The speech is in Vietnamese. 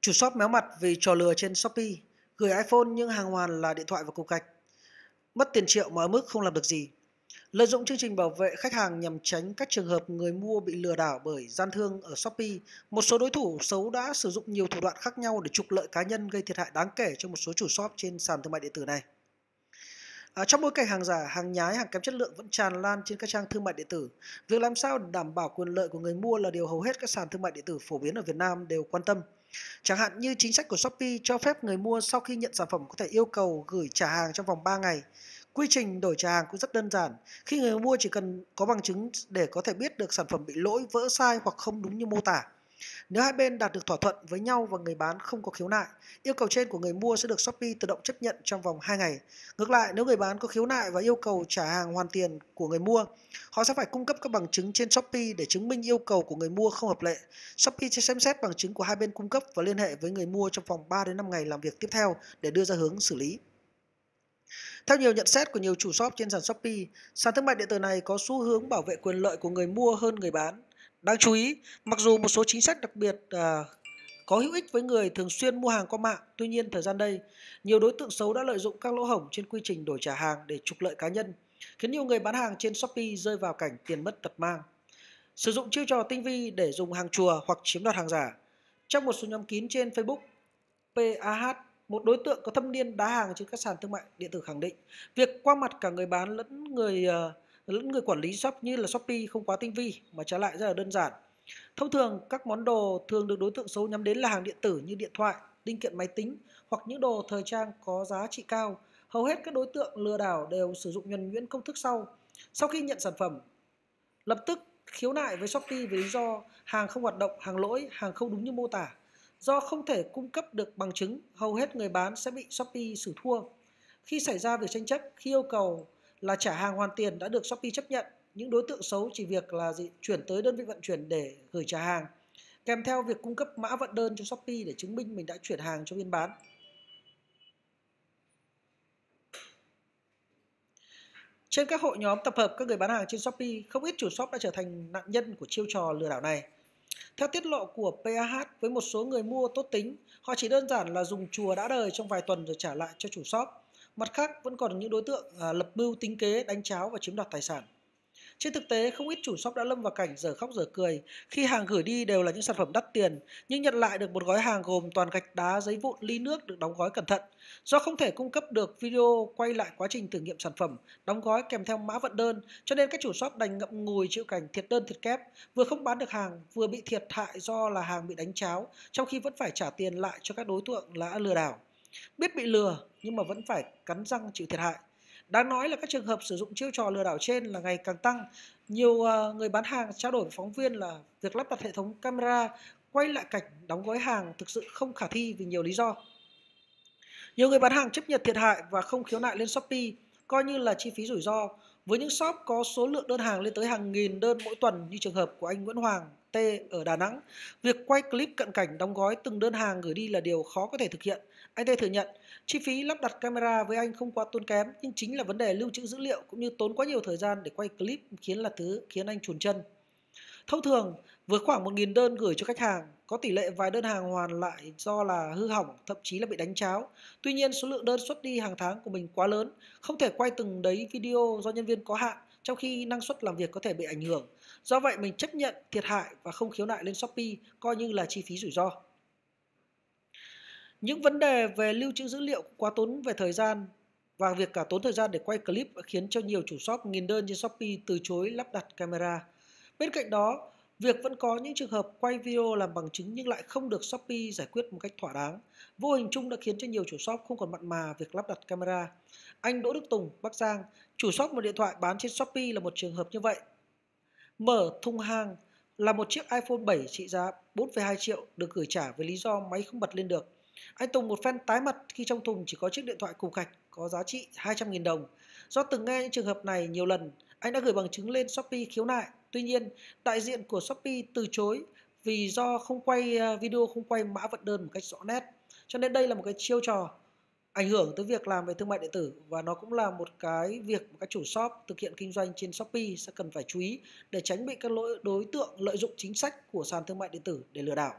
Chủ shop méo mặt vì trò lừa trên Shopee, gửi iPhone nhưng hàng hoàn là điện thoại và cục gạch. Mất tiền triệu mà ở mức không làm được gì. Lợi dụng chương trình bảo vệ khách hàng nhằm tránh các trường hợp người mua bị lừa đảo bởi gian thương ở Shopee, một số đối thủ xấu đã sử dụng nhiều thủ đoạn khác nhau để trục lợi cá nhân gây thiệt hại đáng kể cho một số chủ shop trên sàn thương mại điện tử này. À, trong bối cảnh hàng giả, hàng nhái, hàng kém chất lượng vẫn tràn lan trên các trang thương mại điện tử, việc làm sao đảm bảo quyền lợi của người mua là điều hầu hết các sàn thương mại điện tử phổ biến ở Việt Nam đều quan tâm. Chẳng hạn như chính sách của Shopee cho phép người mua sau khi nhận sản phẩm có thể yêu cầu gửi trả hàng trong vòng 3 ngày. Quy trình đổi trả hàng cũng rất đơn giản. Khi người mua chỉ cần có bằng chứng để có thể biết được sản phẩm bị lỗi, vỡ sai hoặc không đúng như mô tả. Nếu hai bên đạt được thỏa thuận với nhau và người bán không có khiếu nại, yêu cầu trên của người mua sẽ được Shopee tự động chấp nhận trong vòng 2 ngày. Ngược lại, nếu người bán có khiếu nại và yêu cầu trả hàng hoàn tiền của người mua, họ sẽ phải cung cấp các bằng chứng trên Shopee để chứng minh yêu cầu của người mua không hợp lệ. Shopee sẽ xem xét bằng chứng của hai bên cung cấp và liên hệ với người mua trong vòng 3 đến 5 ngày làm việc tiếp theo để đưa ra hướng xử lý. Theo nhiều nhận xét của nhiều chủ shop trên sàn Shopee, sàn thương mại điện tử này có xu hướng bảo vệ quyền lợi của người mua hơn người bán. Đáng chú ý, mặc dù một số chính sách đặc biệt à, có hữu ích với người thường xuyên mua hàng qua mạng, tuy nhiên thời gian đây, nhiều đối tượng xấu đã lợi dụng các lỗ hổng trên quy trình đổi trả hàng để trục lợi cá nhân, khiến nhiều người bán hàng trên Shopee rơi vào cảnh tiền mất tật mang. Sử dụng chiêu trò tinh vi để dùng hàng chùa hoặc chiếm đoạt hàng giả. Trong một số nhóm kín trên Facebook, PAH, một đối tượng có thâm niên đá hàng trên các sàn thương mại điện tử khẳng định, việc qua mặt cả người bán lẫn người uh, lẫn người quản lý shop như là Shopee không quá tinh vi mà trả lại rất là đơn giản. Thông thường các món đồ thường được đối tượng xấu nhắm đến là hàng điện tử như điện thoại, linh kiện máy tính hoặc những đồ thời trang có giá trị cao. Hầu hết các đối tượng lừa đảo đều sử dụng nhuần nhuyễn công thức sau. Sau khi nhận sản phẩm, lập tức khiếu nại với Shopee với lý do hàng không hoạt động, hàng lỗi, hàng không đúng như mô tả. Do không thể cung cấp được bằng chứng, hầu hết người bán sẽ bị Shopee xử thua. Khi xảy ra việc tranh chấp, khi yêu cầu là trả hàng hoàn tiền đã được Shopee chấp nhận. Những đối tượng xấu chỉ việc là gì chuyển tới đơn vị vận chuyển để gửi trả hàng. Kèm theo việc cung cấp mã vận đơn cho Shopee để chứng minh mình đã chuyển hàng cho bên bán. Trên các hội nhóm tập hợp các người bán hàng trên Shopee, không ít chủ shop đã trở thành nạn nhân của chiêu trò lừa đảo này. Theo tiết lộ của PAH, với một số người mua tốt tính, họ chỉ đơn giản là dùng chùa đã đời trong vài tuần rồi trả lại cho chủ shop. Mặt khác, vẫn còn những đối tượng à, lập mưu tính kế, đánh cháo và chiếm đoạt tài sản. Trên thực tế, không ít chủ shop đã lâm vào cảnh giờ khóc giờ cười khi hàng gửi đi đều là những sản phẩm đắt tiền, nhưng nhận lại được một gói hàng gồm toàn gạch đá, giấy vụn, ly nước được đóng gói cẩn thận. Do không thể cung cấp được video quay lại quá trình thử nghiệm sản phẩm, đóng gói kèm theo mã vận đơn, cho nên các chủ shop đành ngậm ngùi chịu cảnh thiệt đơn thiệt kép, vừa không bán được hàng, vừa bị thiệt hại do là hàng bị đánh cháo, trong khi vẫn phải trả tiền lại cho các đối tượng là lừa đảo. Biết bị lừa nhưng mà vẫn phải cắn răng chịu thiệt hại. Đáng nói là các trường hợp sử dụng chiêu trò lừa đảo trên là ngày càng tăng. Nhiều ờ, người bán hàng trao đổi với phóng viên là việc lắp đặt hệ thống camera quay lại cảnh đóng gói hàng thực sự không khả thi vì nhiều lý do. Nhiều người bán hàng chấp nhận thiệt hại và không khiếu nại lên Shopee, coi như là chi phí rủi ro. Với những shop có số lượng đơn hàng lên tới hàng nghìn đơn mỗi tuần như trường hợp của anh Nguyễn Hoàng T ở Đà Nẵng, việc quay clip cận cảnh đóng gói từng đơn hàng gửi đi là điều khó có thể thực hiện. Anh T thừa nhận, chi phí lắp đặt camera với anh không quá tốn kém, nhưng chính là vấn đề lưu trữ dữ liệu cũng như tốn quá nhiều thời gian để quay clip khiến là thứ khiến anh chuồn chân. Thông thường, với khoảng 1.000 đơn gửi cho khách hàng, có tỷ lệ vài đơn hàng hoàn lại do là hư hỏng, thậm chí là bị đánh cháo. Tuy nhiên, số lượng đơn xuất đi hàng tháng của mình quá lớn, không thể quay từng đấy video do nhân viên có hạn, trong khi năng suất làm việc có thể bị ảnh hưởng. Do vậy, mình chấp nhận thiệt hại và không khiếu nại lên Shopee, coi như là chi phí rủi ro. Những vấn đề về lưu trữ dữ liệu quá tốn về thời gian và việc cả tốn thời gian để quay clip khiến cho nhiều chủ shop nghìn đơn trên Shopee từ chối lắp đặt camera. Bên cạnh đó, việc vẫn có những trường hợp quay video làm bằng chứng nhưng lại không được Shopee giải quyết một cách thỏa đáng. Vô hình chung đã khiến cho nhiều chủ shop không còn mặn mà việc lắp đặt camera. Anh Đỗ Đức Tùng, Bắc Giang, chủ shop một điện thoại bán trên Shopee là một trường hợp như vậy. Mở thùng hàng là một chiếc iPhone 7 trị giá 4,2 triệu được gửi trả với lý do máy không bật lên được. Anh Tùng một phen tái mặt khi trong thùng chỉ có chiếc điện thoại cục gạch có giá trị 200.000 đồng. Do từng nghe những trường hợp này nhiều lần, anh đã gửi bằng chứng lên Shopee khiếu nại. Tuy nhiên, đại diện của Shopee từ chối vì do không quay ờ, video, không quay mã vận đơn một cách rõ nét. Cho nên đây là một cái chiêu trò ảnh hưởng tới việc làm về thương mại điện tử và nó cũng là một cái việc mà các chủ shop thực hiện kinh doanh trên Shopee sẽ cần phải chú ý để tránh bị các lỗi đối tượng lợi dụng chính sách của sàn thương mại điện tử để lừa đảo.